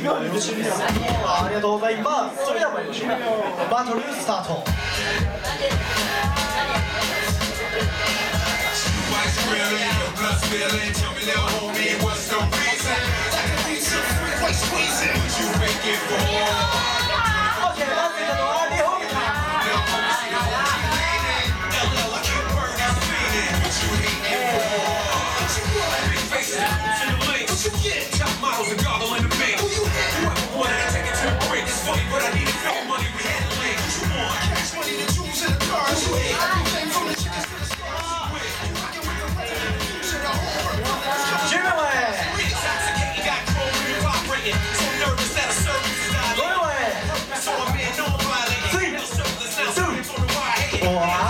2秒で終了ありがとうございますそれでは参りましょうバトルスタート Squeezing, What you making for? 我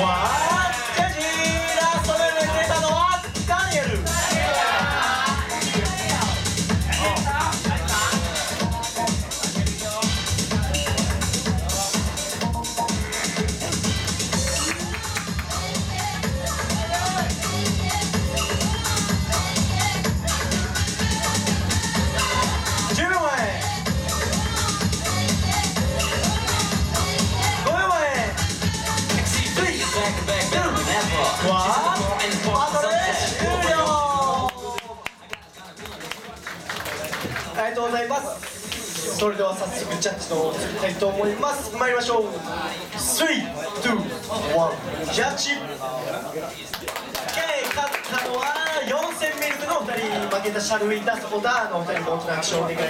哇わあバトル終了ありがとうございます。それでは早速ジャッジの移りたいと思います参りましょう321ジャッジ OK 勝ったのは4000ミルクのお二人。負けたシャルウィーダスオダーのお二人と大きな拍手をお願いします。